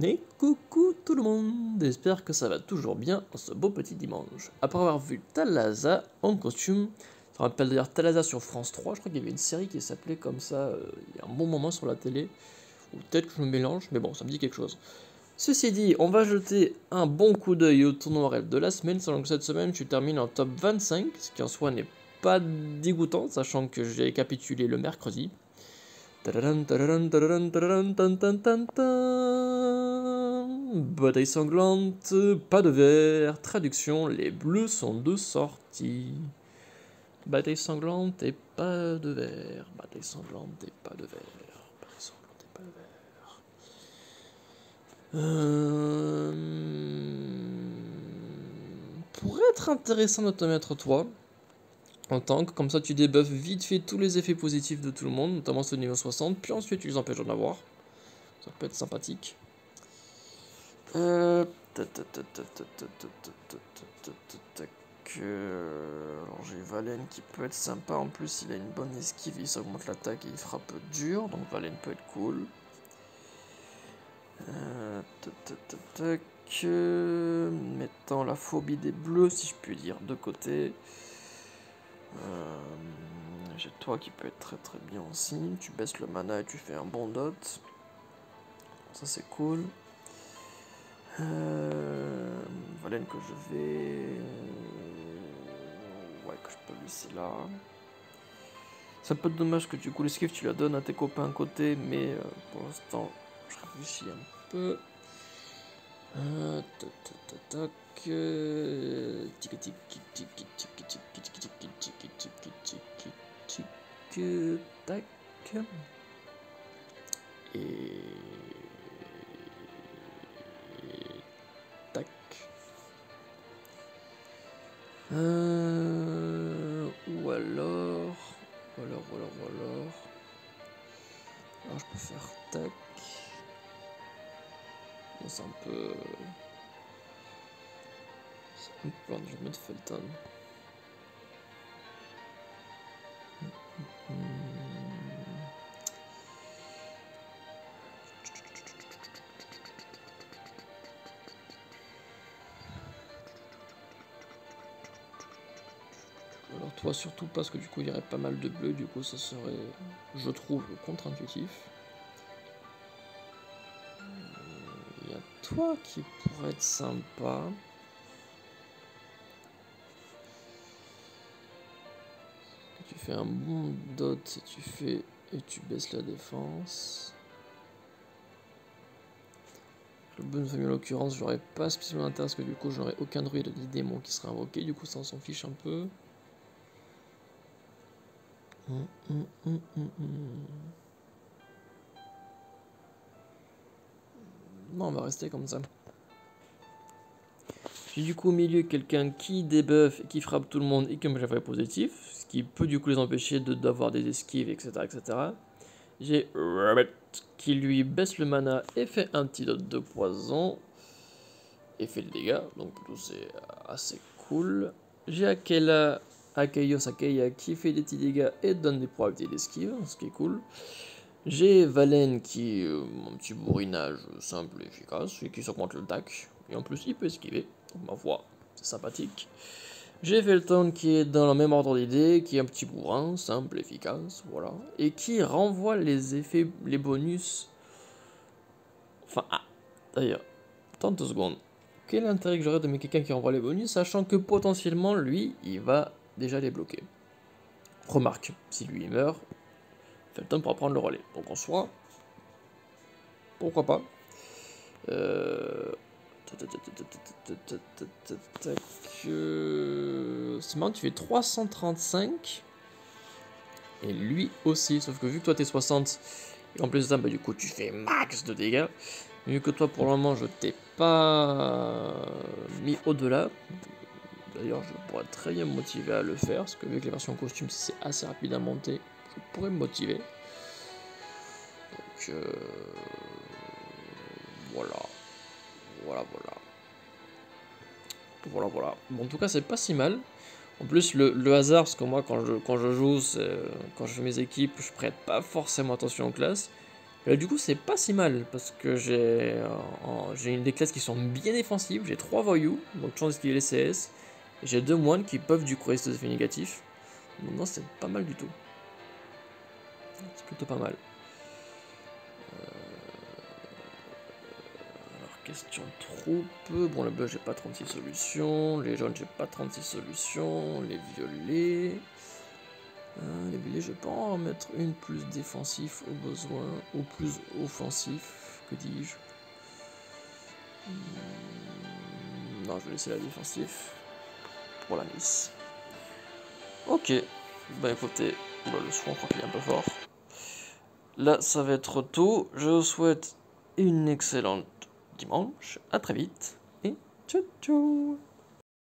Et coucou tout le monde, j'espère que ça va toujours bien en ce beau petit dimanche. Après avoir vu Talaza en costume, ça me rappelle d'ailleurs Talaza sur France 3, je crois qu'il y avait une série qui s'appelait comme ça euh, il y a un bon moment sur la télé, ou peut-être que je me mélange, mais bon, ça me dit quelque chose. Ceci dit, on va jeter un bon coup d'œil au tournoi rêve de la semaine, sachant que cette semaine tu termines en top 25, ce qui en soi n'est pas dégoûtant, sachant que j'ai capitulé le mercredi. Bataille sanglante, pas de verre. Traduction, les bleus sont de sortie. Bataille sanglante et pas de verre. Bataille sanglante et pas de verre. Bataille sanglante et pas de verre. Euh... Pourrait être intéressant de te mettre toi en tank, comme ça tu débuffes vite fait tous les effets positifs de tout le monde, notamment ce niveau 60, puis ensuite tu les empêches d'en avoir. Ça peut être sympathique. Alors j'ai Valen qui peut être sympa, en plus il a une bonne esquive, il s'augmente l'attaque et il frappe dur, donc Valen peut être cool. Euh... Mettant la phobie des bleus, si je puis dire, de côté. Euh, j'ai toi qui peut être très très bien aussi. Tu baisses le mana et tu fais un bon dot. Ça c'est cool. Euh, Valen que je vais... Ouais, que je peux laisser là. C'est un peu dommage que du coup l'esquive tu la donnes à tes copains à côté, mais euh, pour l'instant je réfléchis un peu. Euh, tac. Euh, ou alors, ou alors, ou alors, ou alors. Alors je peux faire tac. C'est un peu. C'est un peu. Je vais mettre Felton. Toi surtout parce que du coup il y aurait pas mal de bleu, du coup ça serait, je trouve, contre-intuitif. Il y a toi qui pourrait être sympa. Tu fais un bon dot si tu fais et tu baisses la défense. Le bonne famille en l'occurrence, j'aurais pas spécialement intérêt parce que du coup j'aurais aucun druide de démon qui serait invoqué, du coup ça on s'en fiche un peu. Non, on va rester comme ça. J'ai du coup au milieu quelqu'un qui débuff et qui frappe tout le monde et qui me fait positif, ce qui peut du coup les empêcher d'avoir des esquives, etc. etc. J'ai Rabbit qui lui baisse le mana et fait un petit dot de poison et fait le dégât, donc c'est assez cool. J'ai Akela Akayo Sakeya qui fait des petits dégâts et donne des probabilités d'esquive, ce qui est cool. J'ai Valen qui est un petit bourrinage simple et efficace et qui s'augmente le tac. Et en plus il peut esquiver, donc ma foi, c'est sympathique. J'ai Felton qui est dans le même ordre d'idée, qui est un petit bourrin, simple, efficace, voilà. Et qui renvoie les effets, les bonus. Enfin, ah, d'ailleurs, 30 secondes. Quel intérêt que j'aurais de mettre quelqu'un qui renvoie les bonus, sachant que potentiellement, lui, il va déjà les bloquer. Remarque, si lui il meurt, Felton pourra prendre le relais. Donc en soi, pourquoi pas. Euh... C'est marrant, tu fais 335. Et lui aussi, sauf que vu que toi t'es 60, et en plus de ça, bah, du coup tu fais max de dégâts. Vu que toi pour le moment je t'ai pas mis au-delà, D'ailleurs, je pourrais très bien me motiver à le faire, parce que vu que les versions costumes, c'est assez rapide à monter, je pourrais me motiver. Donc, euh, voilà. Voilà, voilà. Voilà, voilà. Bon, en tout cas, c'est pas si mal. En plus, le, hasard, parce que moi, quand je, quand je joue, quand je fais mes équipes, je prête pas forcément attention aux classes. Du coup, c'est pas si mal parce que j'ai euh, des classes qui sont bien défensives. J'ai trois voyous, donc chance d'esquiver les CS. J'ai deux moines qui peuvent du coup rester des effets négatifs. Donc, non, c'est pas mal du tout. C'est plutôt pas mal. Euh, alors, question trop peu. Bon, le bleu, j'ai pas 36 solutions. Les jaunes, j'ai pas 36 solutions. Les violets. Euh, les violets, je vais pas en mettre une plus défensif au besoin, ou plus offensif, que dis-je. Hmm, non, je vais laisser la défensif pour la Nice. Ok, bah écoutez, bah, le soin, crois qu'il est un peu fort. Là, ça va être tout. Je vous souhaite une excellente dimanche. À très vite. Et ciao ciao